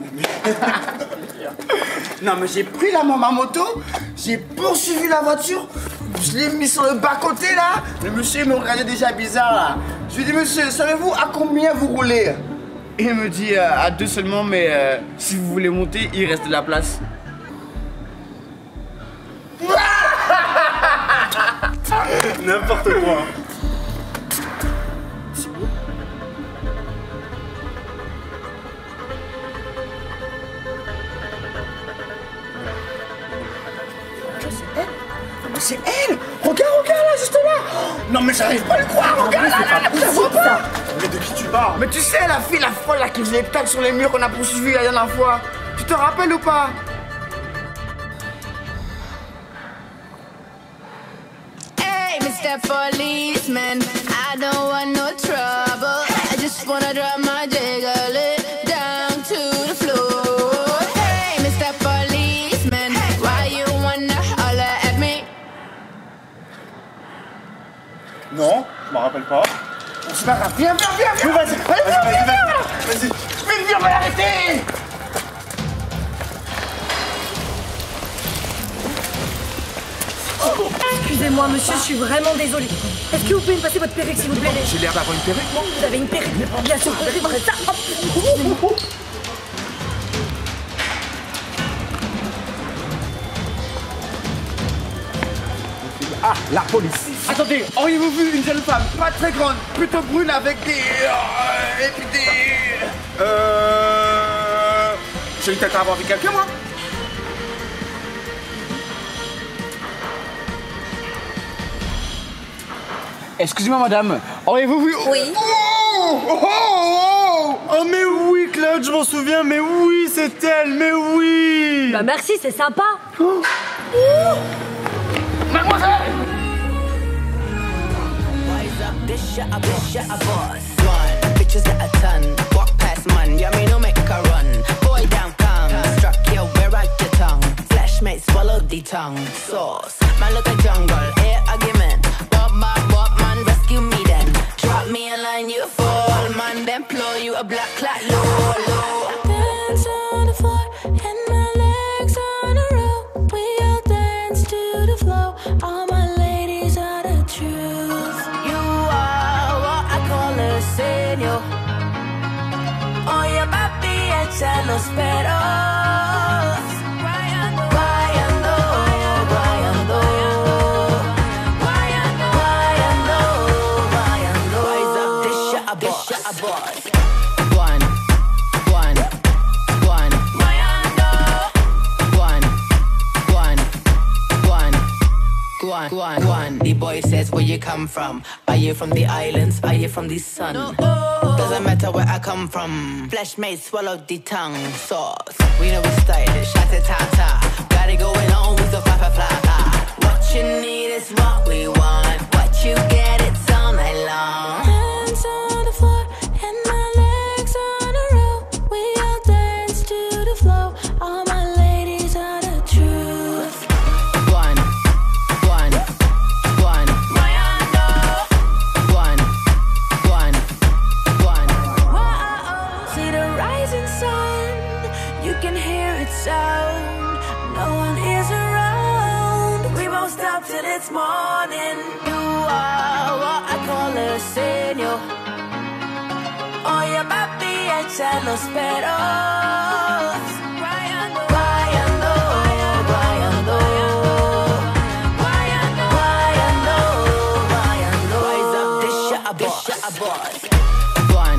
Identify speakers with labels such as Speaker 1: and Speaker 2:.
Speaker 1: non mais j'ai pris la ma moto, j'ai poursuivi la voiture, je l'ai mis sur le bas-côté là. Le monsieur me regardait déjà bizarre là. Je lui ai dit monsieur, savez-vous à combien vous roulez? Il me dit euh, à deux seulement, mais euh, si vous voulez monter, il reste de la place.
Speaker 2: N'importe quoi.
Speaker 1: C'est elle. Regarde, regarde là, juste là. Non mais j'arrive pas à le croire, regarde là, là, là, la vois pas
Speaker 2: Mais de qui tu parles?
Speaker 1: Mais tu sais, la fille, la folle là, qui faisait tacs sur les murs qu'on a poursuivi la dernière fois. Tu te rappelles ou pas?
Speaker 3: Hey, Mr. Policeman, I don't want no
Speaker 2: Non, je m'en rappelle pas.
Speaker 1: C'est pas grave, viens, viens, viens, viens
Speaker 2: Vas-y, vas-y,
Speaker 1: viens, viens,
Speaker 2: vas-y,
Speaker 1: viens
Speaker 2: vas-y.
Speaker 1: Vite, viens, on va l'arrêter
Speaker 4: Excusez-moi, monsieur, je suis vraiment désolée. Est-ce que vous pouvez me passer votre perruque, s'il vous plaît?
Speaker 1: J'ai l'air d'avoir une perruque, moi
Speaker 4: Vous avez une perruque Bien sûr, vous avez ça.
Speaker 1: Ah, la police Attendez, auriez-vous vu une jeune femme, pas très grande, plutôt brune avec des... euh, et puis des...
Speaker 2: Euh. J'ai eu peut-être à avoir avec quelqu'un, moi
Speaker 1: Excusez-moi madame, auriez-vous vu...
Speaker 4: Oui.
Speaker 2: Oh, oh, oh, oh, mais oui, Claude, je m'en souviens, mais oui, c'est elle, mais oui
Speaker 4: Bah merci, c'est sympa.
Speaker 1: Mademoiselle
Speaker 5: Wise up, this shit a boss, shit a boss. One, bitches at a ton. Walk past man, yeah, me no make a run. Boy down come, struck you where I your tongue. Flashmate swallow the tongue. Sauce, echa los peros. Guayando, guayando, guayando. Guayando, guayando. Wise up, this shit a boss. This shit a boss. One, one, one. Guayando. One, one, one. Guan, Guan, Guan. The boy says, Where you come from? Are you from the islands? Are you from the sun? Oh. Doesn't matter where I come from. Flesh may swallow the tongue. Sauce. We know we stylish. You
Speaker 3: can hear it sound. No one is around.
Speaker 5: We won't stop till it's morning. You are what I call a señor. Oye, papi, echa los peros. A boss. One,